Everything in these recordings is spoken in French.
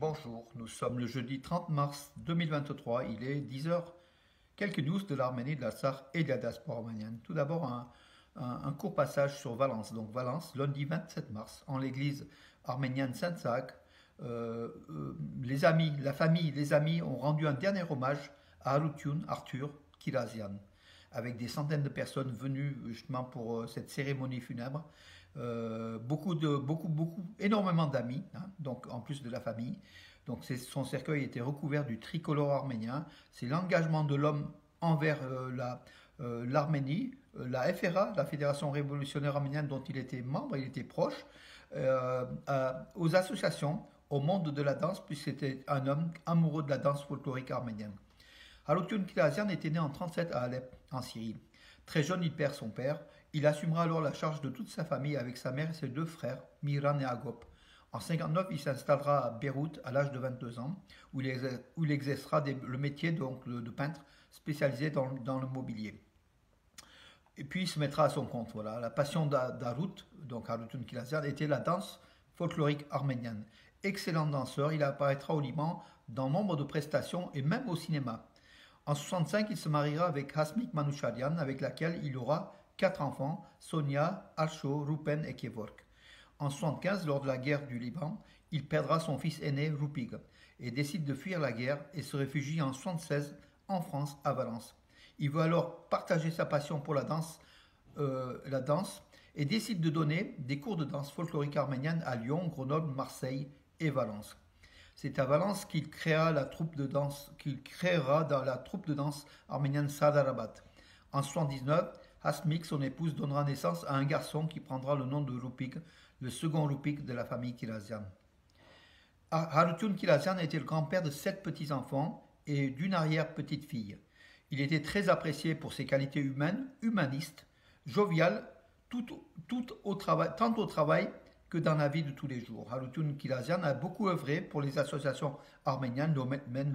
Bonjour. Nous sommes le jeudi 30 mars 2023. Il est 10h. Quelques news de l'Arménie, de la Sarre et de la diaspora arménienne. Tout d'abord, un, court passage sur Valence. Donc Valence, lundi 27 mars, en l'église arménienne Saint-Sac, les amis, la famille, les amis ont rendu un dernier hommage à Alutyun Arthur Kirazian, avec des centaines de personnes venues justement pour euh, cette cérémonie funèbre. Euh, beaucoup de, beaucoup, beaucoup, énormément d'amis, hein, donc en plus de la famille. Donc son cercueil était recouvert du tricolore arménien. C'est l'engagement de l'homme envers euh, la, l'Arménie, la FRA, la Fédération révolutionnaire arménienne dont il était membre, il était proche, aux associations, au monde de la danse, puisque c'était un homme amoureux de la danse folklorique arménienne. Alotun Kilazian était né en 37 à Alep, en Syrie. Très jeune, il perd son père. Il assumera alors la charge de toute sa famille avec sa mère et ses deux frères, Miran et Agop. En 59, il s'installera à Beyrouth à l'âge de 22 ans, où il, exercera le métier de peintre spécialisé dans, le mobilier. Et puis il se mettra à son compte. La passion d'Arut, donc Arutun Kilazian, était la danse folklorique arménienne. Excellent danseur, il apparaîtra au Liban dans nombre de prestations et même au cinéma. En 65, il se mariera avec Hasmik Manoucharian, avec laquelle il aura quatre enfants, Sonia, Archo, Rupen et Kevork. En 75, lors de la guerre du Liban, il perdra son fils aîné, Rupig, et décide de fuir la guerre et se réfugie en 76 en France, à Valence. Il veut alors partager sa passion pour euh, la danse et décide de donner des cours de danse folklorique arménienne à Lyon, Grenoble, Marseille et Valence. C'est à Valence qu'il créera la troupe de danse, qu'il créera dans la troupe de danse arménienne Sadarabat. En 79, Hasmik, son épouse, donnera naissance à un garçon qui prendra le nom de Rupik, le second Rupik de la famille Kilazian. Harutun Kilazian était le grand-père de sept petits-enfants et d'une arrière-petite-fille. Il était très apprécié pour ses qualités humaines, humanistes, jovial, tout, au travail, tant au travail que dans la vie de tous les jours. Harutun Kilazian a beaucoup œuvré pour les associations arméniennes, Men,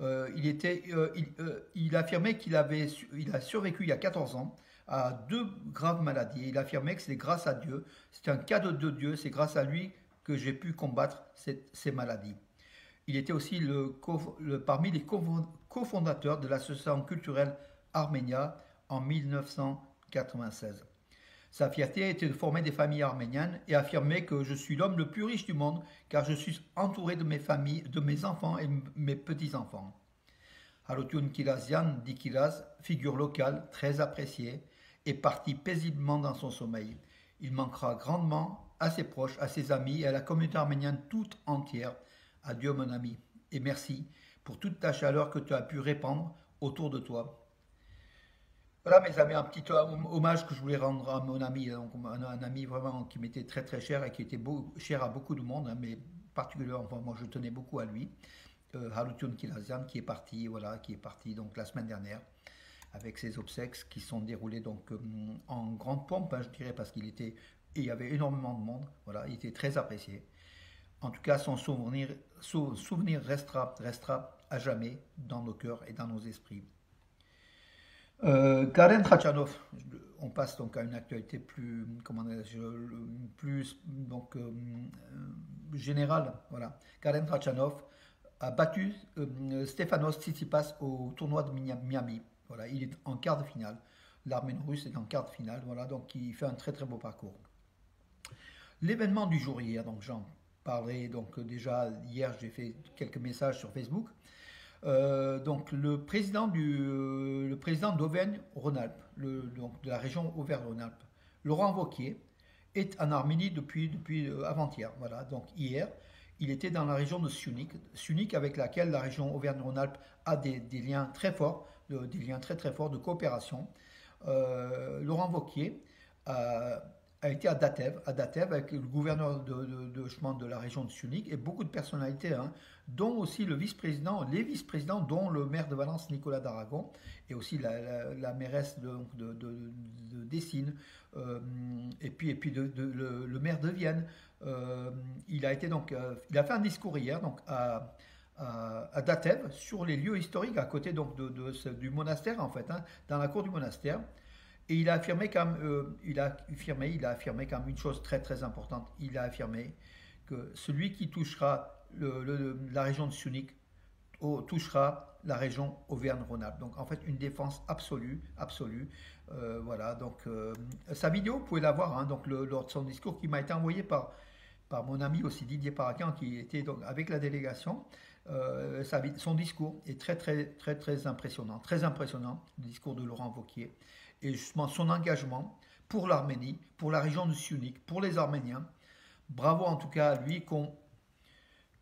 euh, il, était, euh, euh, il, affirmait qu'il avait, il a survécu il y a 14 ans à deux graves maladies. Il affirmait que c'est grâce à Dieu, c'est un cadeau de Dieu, c'est grâce à lui que j'ai pu combattre ces maladies. Il était aussi le, parmi les cofondateurs de l'association culturelle Arménia en 1996. Sa fierté était de former des familles arméniennes et affirmer que je suis l'homme le plus riche du monde car je suis entouré de mes familles, de mes enfants et mes petits-enfants. Harutun Kilazian, dit Kilaz, figure locale très appréciée, est parti paisiblement dans son sommeil. Il manquera grandement à ses proches, à ses amis et à la communauté arménienne toute entière. Adieu mon ami et merci pour toute ta chaleur que tu as pu répandre autour de toi. Voilà mes amis, un petit hommage que je voulais rendre à mon ami, donc un, ami vraiment qui m'était très très cher et qui était cher à beaucoup de monde, hein, mais particulièrement moi je tenais beaucoup à lui, euh, Harutun Kilazian qui est parti, voilà, qui est parti donc la semaine dernière avec ses obsèques qui sont déroulés donc euh, en grande pompe, hein, je dirais, parce qu'il était, il y avait énormément de monde, voilà, il était très apprécié. En tout cas, son souvenir, restera à jamais dans nos cœurs et dans nos esprits. Euh, Karen Khachanov, on passe donc à une actualité plus, comment plus donc, euh, générale. Voilà. Karen Khachanov a battu euh, Stefanos Tsitsipas au tournoi de Miami. Voilà, il est en quart de finale. L'armée russe est en quart de finale. Voilà, donc il fait un très très beau parcours. L'événement du jour hier, donc j'en parlerai donc déjà hier, j'ai fait quelques messages sur Facebook. Euh, donc le président du euh, le président d'Auvergne-Rhône-Alpes, donc de la région Auvergne-Rhône-Alpes, Laurent Vauquier, est en Arménie depuis depuis euh, avant-hier. Voilà, donc hier, il était dans la région de Sunik, Sunik avec laquelle la région Auvergne-Rhône-Alpes a des, liens très forts, des liens très très forts de coopération. Laurent Vauquier a été à Datev, à Datev avec le gouverneur de, de, de la région de Sunik et beaucoup de personnalités, hein, dont aussi le vice-président, les vice-présidents, dont le maire de Valence, Nicolas d'Aragon, et aussi la, mairesse de, de Dessines, euh, et puis, et puis le, maire de Vienne. Euh, il a été donc, euh, il a fait un discours hier donc à, à, Datev sur les lieux historiques à côté donc de, du monastère en fait, hein, dans la cour du monastère. Et il a affirmé comme, euh, a affirmé, il a affirmé comme une chose très très importante. Il a affirmé que celui qui touchera la région de Sunik touchera la région Auvergne-Rhône-Alpes. Donc en fait une défense absolue, absolue. Euh, voilà, donc euh, sa vidéo, vous pouvez la voir, hein, donc lors de son discours qui m'a été envoyé par, par mon ami aussi Didier Paracan qui était donc avec la délégation. Euh, son discours est très très très très impressionnant, très impressionnant, le discours de Laurent Vauquier et justement son engagement pour l'Arménie, pour la région de Sunik, pour les Arméniens. Bravo en tout cas à lui qu'on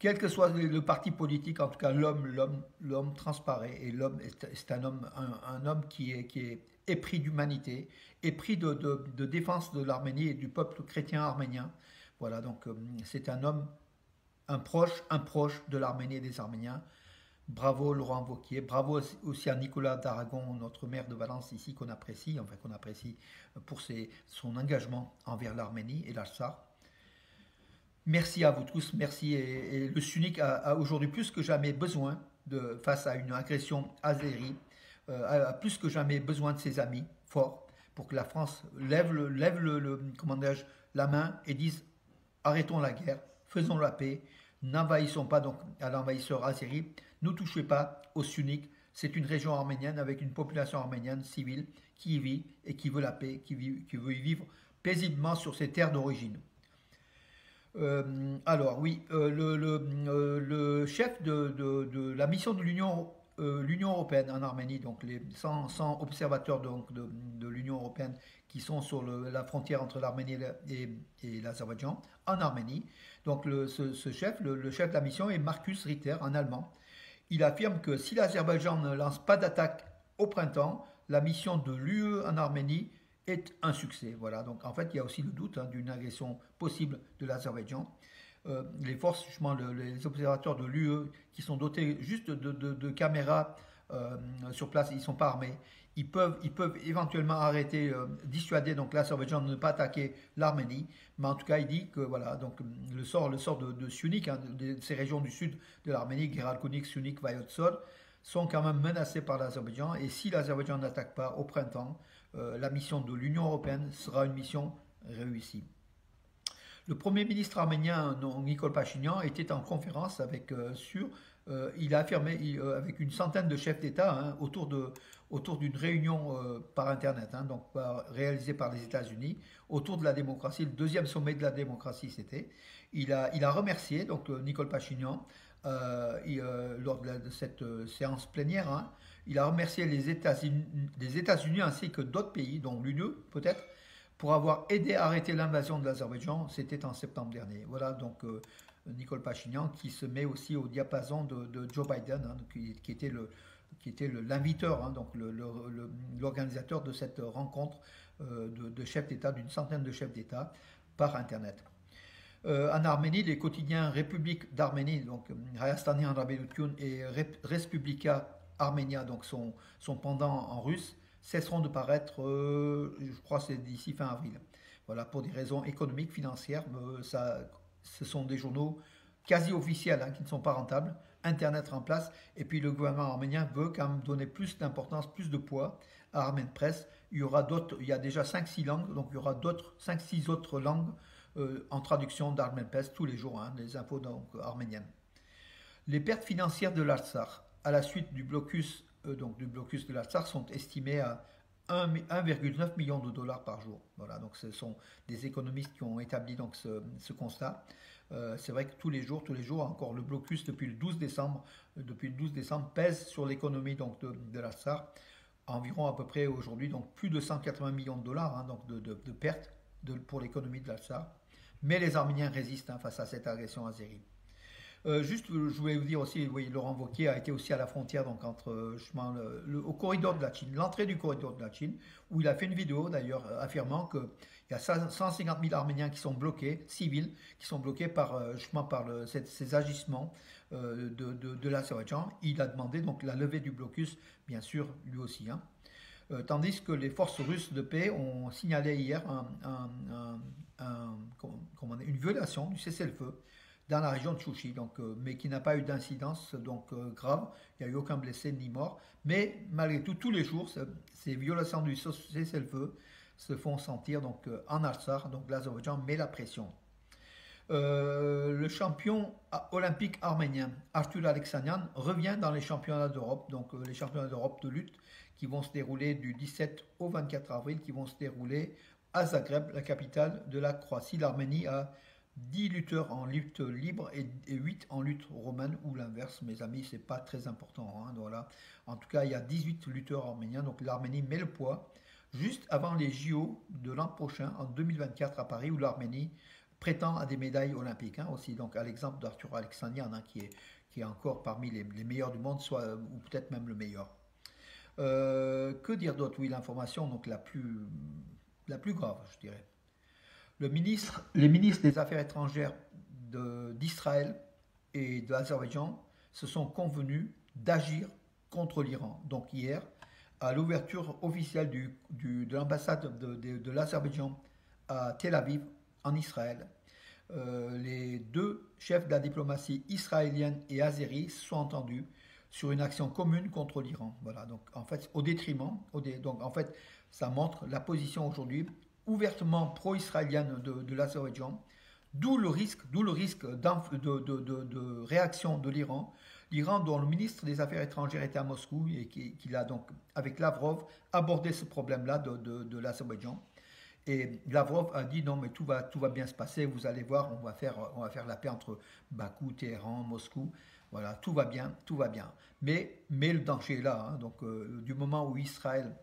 quel que soit le parti politique, en tout cas l'homme, l'homme, l'homme transparaît et l'homme est, un homme, un, homme qui est, qui est épris d'humanité, épris de, de, défense de l'Arménie et du peuple chrétien arménien. Voilà, donc euh, c'est un homme, un proche, un proche de l'Arménie et des Arméniens. Bravo Laurent Vauquier, bravo aussi à Nicolas d'Aragon, notre maire de Valence ici, qu'on apprécie, qu'on apprécie pour ses, son engagement envers l'Arménie et l'Alsar. Merci à vous tous, merci. Et, le SUNIC a, aujourd'hui plus que jamais besoin, face à une agression azérie, euh, a, plus que jamais besoin de ses amis forts pour que la France lève, le, lève la main et dise arrêtons la guerre, faisons la paix, n'envahissons pas donc à l'envahisseur azéri, ne touchez pas au SUNIC. C'est une région arménienne avec une population arménienne civile qui y vit et qui veut la paix, qui, veut y vivre paisiblement sur ses terres d'origine. Euh, alors oui, euh, euh, le, chef de, la mission de l'Union européenne en Arménie, donc les 100, observateurs de, l'Union européenne qui sont sur la frontière entre l'Arménie et, l'Azerbaïdjan, en Arménie. Donc le, chef de la mission est Markus Ritter, en allemand. Il affirme que si l'Azerbaïdjan ne lance pas d'attaque au printemps, la mission de l'UE en Arménie est un succès. Voilà, donc en fait, il y a aussi le doute hein, d'une agression possible de l'Azerbaïdjan. Euh, les forces, justement, les observateurs de l'UE, qui sont dotés juste de, caméras euh, sur place, ils ne sont pas armés. Ils peuvent, éventuellement arrêter, euh, dissuader donc l'Azerbaïdjan de ne pas attaquer l'Arménie. Mais en tout cas, il dit que voilà, donc le sort, le sort de, hein, de, ces régions du sud de l'Arménie, Geralkunik, Sunik, Vayotsor, sont quand même menacés par l'Azerbaïdjan. Et si l'Azerbaïdjan n'attaque pas au printemps, euh, la mission de l'Union européenne sera une mission réussie. Le Premier ministre arménien Nicole Pachinian était en conférence avec euh, sur, euh, il a affirmé avec une centaine de chefs d'État hein, autour de autour d'une réunion par internet, hein, donc réalisée par les États-Unis autour de la démocratie, le deuxième sommet de la démocratie c'était. Il a il a remercié donc Nicole Pachinian lors de, cette séance plénière. Hein, il a remercié les États-Unis ainsi que d'autres pays, dont l'UNE peut-être, pour avoir aidé à arrêter l'invasion de l'Azerbaïdjan. C'était en septembre dernier. Voilà donc euh, Nicole Pachinian qui se met aussi au diapason de, Joe Biden, hein, qui, était le qui était l'inviteur, hein, donc l'organisateur de cette rencontre euh, de, chefs d'État, d'une centaine de chefs d'État par Internet. Euh, en Arménie, les quotidiens République d'Arménie, donc Rayastani Andrabelutyun et Respublika Arménia, donc son, son pendant en russe, cesseront de paraître, euh, je crois c'est d'ici fin avril. Voilà, pour des raisons économiques, financières, euh, ça, ce sont des journaux quasi officiels hein, qui ne sont pas rentables, Internet en place, et puis le gouvernement arménien veut quand même donner plus d'importance, plus de poids à Armène Presse. Il y aura d'autres, il y a déjà 5-6 langues, donc il y aura d'autres 5-6 autres langues euh, en traduction d'Armène Presse tous les jours, hein, des infos donc, arméniennes. Les pertes financières de l'Alsar à la suite du blocus, euh, donc du blocus de la tsar sont estimés à 1,9 million de dollars par jour. Voilà, donc ce sont des économistes qui ont établi donc ce, constat. Euh, c'est vrai que tous les jours, tous les jours, encore le blocus depuis le 12 décembre, depuis le 12 décembre pèse sur l'économie donc de, de la tsar environ à peu près aujourd'hui donc plus de 180 millions de dollars hein, donc de, pertes pour l'économie de la tsar Mais les Arméniens résistent hein, face à cette agression azérie. Euh, juste, je voulais vous dire aussi, oui, Laurent Wauquiez a été aussi à la frontière, donc entre euh, le, au corridor de la Chine, l'entrée du corridor de la Chine, où il a fait une vidéo d'ailleurs euh, affirmant qu'il y a 150 000 Arméniens qui sont bloqués, civils, qui sont bloqués par, justement, par ces, agissements de, de, l'Azerbaïdjan. Il a demandé donc la levée du blocus, bien sûr, lui aussi. Hein. tandis que les forces russes de paix ont signalé hier une violation du cessez-le-feu dans la région de Chouchi, donc, euh, mais qui n'a pas eu d'incidence donc euh, grave. Il n'y a eu aucun blessé ni mort. Mais malgré tout, tous les jours, ces violations du cessez-le-feu se font sentir donc euh, en Alsar, donc l'Azerbaïdjan met la pression. Le champion olympique arménien Arthur Alexanian revient dans les championnats d'Europe, donc les championnats d'Europe de lutte qui vont se dérouler du 17 au 24 avril, qui vont se dérouler à Zagreb, la capitale de la Croatie. L'Arménie a 10 lutteurs en lutte libre et, 8 en lutte romaine ou l'inverse, mes amis, c'est pas très important. Hein, voilà. En tout cas, il y a 18 lutteurs arméniens, donc l'Arménie met le poids juste avant les JO de l'an prochain, en 2024 à Paris, où l'Arménie prétend à des médailles olympiques hein, aussi. Donc à l'exemple d'Arthur Alexandrian, hein, qui, est, encore parmi les, meilleurs du monde, soit, ou peut-être même le meilleur. Euh, que dire d'autre? Oui, l'information donc la plus grave, je dirais. Les ministres des Affaires étrangères d'Israël et de l'Azerbaïdjan se sont convenus d'agir contre l'Iran. Donc hier, à l'ouverture officielle de l'ambassade de, l'Azerbaïdjan à Tel Aviv, en Israël. Euh, les deux chefs de la diplomatie israélienne et azérie sont entendus sur une action commune contre l'Iran. Voilà, donc en fait, au détriment, donc en fait, ça montre la position aujourd'hui ouvertement pro-israélienne de, l'Azerbaïdjan, d'où le risque, d'où le risque de, réaction de l'Iran. L'Iran, dont le ministre des Affaires étrangères était à Moscou et qui, qui a donc, avec Lavrov, abordé ce problème-là de, l'Azerbaïdjan. Et Lavrov a dit non, mais tout va, tout va bien se passer, vous allez voir, on va faire, on va faire la paix entre Bakou, Téhéran, Moscou. Voilà, tout va bien, tout va bien. Mais, mais le danger est là. Hein. donc, euh, du moment où Israël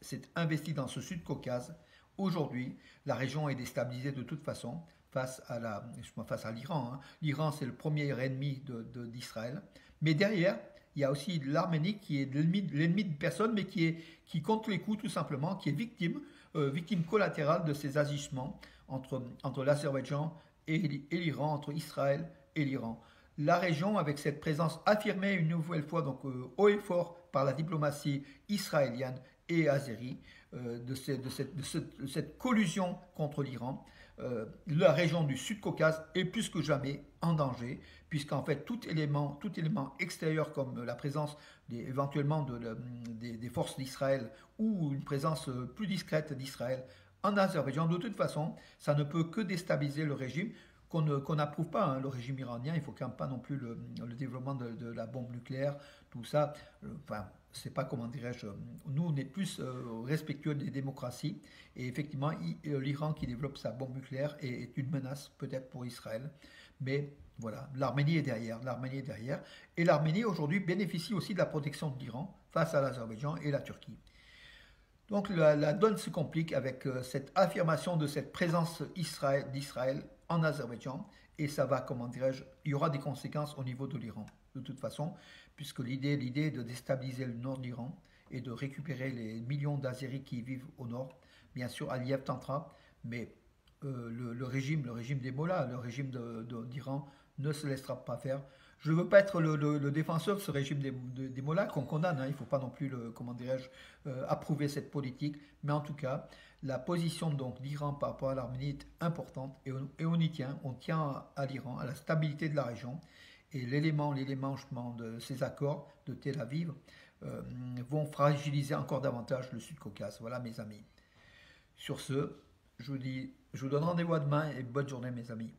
s'est investi dans ce Sud-Caucase, aujourd'hui, la région est déstabilisée de toute façon face à la, face à l'Iran. Hein. L'Iran, c'est le premier ennemi d'Israël. Mais derrière, il y a aussi l'Arménie qui est l'ennemi de personne, mais qui, est, qui compte les coups tout simplement, qui est victime euh, victime collatérale de ces agissements entre, l'Azerbaïdjan et, l'Iran, entre Israël et l'Iran. La région, avec cette présence affirmée une nouvelle fois, donc euh, haut et fort par la diplomatie israélienne et azérie, euh, de, cette, collusion contre l'Iran, la région du Sud-Caucase est plus que jamais en danger, puisqu'en fait tout élément, tout élément extérieur comme la présence éventuellement de, des, forces d'Israël ou une présence plus discrète d'Israël en Azerbaïdjan, de toute façon, ça ne peut que déstabiliser le régime qu'on n'approuve pas, hein, le régime iranien. Il faut quand même pas non plus le, développement de, la bombe nucléaire, tout ça. Euh, enfin, c'est pas comment dirais-je. Nous, on est plus euh, respectueux des démocraties. Et effectivement, euh, l'Iran qui développe sa bombe nucléaire est, une menace peut-être pour Israël. Mais voilà, l'Arménie est derrière, l'Arménie est derrière. Et l'Arménie aujourd'hui bénéficie aussi de la protection de l'Iran face à l'Azerbaïdjan et la Turquie. Donc la, donne se complique avec cette affirmation de cette présence d'Israël en Azerbaïdjan et ça va, comment dirais-je, il y aura des conséquences au niveau de l'Iran, de toute façon, puisque l'idée, l'idée de déstabiliser le nord de l'Iran et de récupérer les millions d'Azéris qui vivent au nord, bien sûr, Aliyev tentera, mais euh, le, régime, le régime des Mollahs, le régime d'Iran ne se laissera pas faire. Je ne veux pas être le, défenseur de ce régime des, mollahs qu'on condamne. Hein. Il ne faut pas non plus, dirais-je, euh, approuver cette politique. Mais en tout cas, la position donc d'Iran par rapport à l'Arménie est importante et on, y tient. On tient à, l'Iran, à la stabilité de la région. Et l'élément, l'élément de ces accords de Tel Aviv euh, vont fragiliser encore davantage le Sud-Caucase. Voilà mes amis. Sur ce, je vous donne rendez-vous demain et bonne journée mes amis.